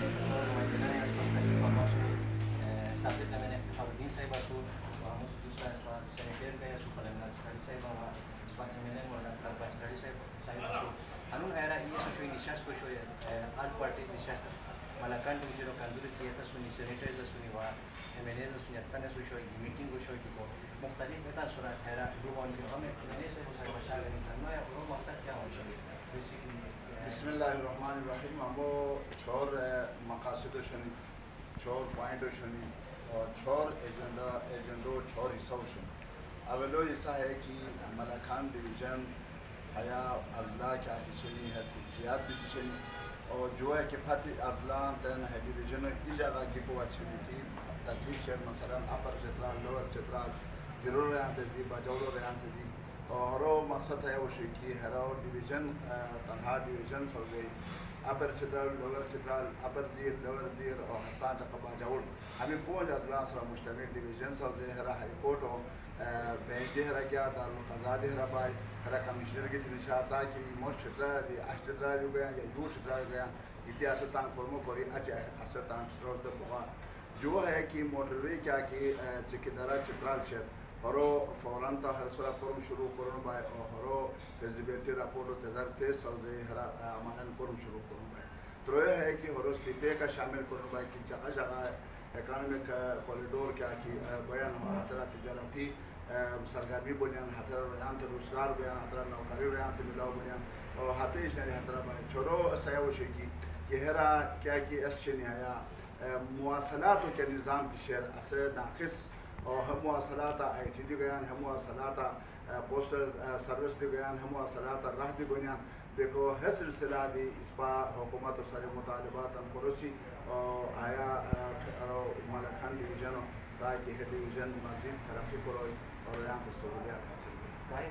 میں اس پر کچھ معلومات اپ دے سکتا ہوں سٹڈی کمیٹی کا بھی سیب اسو اور موسٹ سٹائل سیٹیٹ ہے اسو فلمنس ہے سیبوا سٹڈی کمیٹی اور ڈاکٹر باسٹری سیب اسو قانون ہے را یہ سوشی نشاش کو شے ال پارٹیز نشاش ملک اینڈ جو کالڈے 3000 سیٹیٹس اسو ہوا مینجرس نے بتایا اسو شو میٹنگ کو شو مختلف ڈیٹا صورت ہے لوون کے روم میں کمیٹی سیب مشاغل انٹرنئی پر ہم اسے کر لیں بسم اللہ الرحمن الرحیم. ابو چا مقاصد شنی چھوڑ پوائنٹ شنی اور چھوڑ ایجنڈا ایجنڈو چھوڑ حصہ شنی اولو حصہ ہے کہ ملکان ڈویژن حیا اضلاع کیا شنی ہے کلسیات بھی شنی اور جو ہے کہ فتح اضلاع تن ہے ڈویژن کی جگہ کی کو اچھی تھی تکلیف شہر مثلا اپر چترال لور چترال گرور ریانت دی بجوڑو ریانت دی اور مقصد ہے وہ شکی ہرا ڈویژن تنہا ڈویژن سو گئی upper Chitral lower Chitral upper Dir, lower Dir اور ہستان تقبا جوڑ ہمیں پونج اضلاع سر مشتمل ڈویژن سو گئی ہرا ہائی کورٹ ہو بینک ہرا گیا دار القضاء ہرا بائی ہرا کمشنر کی تنشا تھا کہ موش چترا دی، اش چترا جو گیا یا یو چترا گیا اتیاس تان کرمو کری اچ اثر تان چترا تو بہت جو ہے کہ موٹر وے کیا کہ چکدارا چترال شہر۔ ہرو فوراً تا ہر سرا کرم شروع کرن بائے اور ہرو فیزیبیلٹی راپورٹ تذر تیز سوزے ہرا امانن کرم شروع کرن بائے تو یہ ہے کہ ہرو سی پی کا شامل کرن بائے کہ جگہ جگہ اکانومک کوریڈور کیا کہ بیان ہو حترہ تجارتی سرگرمی بنیان حترہ ریان تے روزگار بیان حترہ نوکری ریان تے ملاو بنیان، اور حتی شنی حترہ بائے چھوڑو سیاو شکی کہ ہرا کیا کہ اس شنی آیا مواصلات کے نظام کی شہر اسے ناقص اور ہم مواصلات آئی ٹی دی گیان، ہم مواصلات پوسٹل سروس دی گیان، ہم مواصلات راہ دی گونیان دیکھو ہے سلسلہ دی اس پا حکومت و سارے مطالبات ہم پروسی۔ اور آیا ملکان ڈیویژن تاکہ ڈیویژن مزید ترقی کروئی اور یہاں تو سہولیات حاصل کریں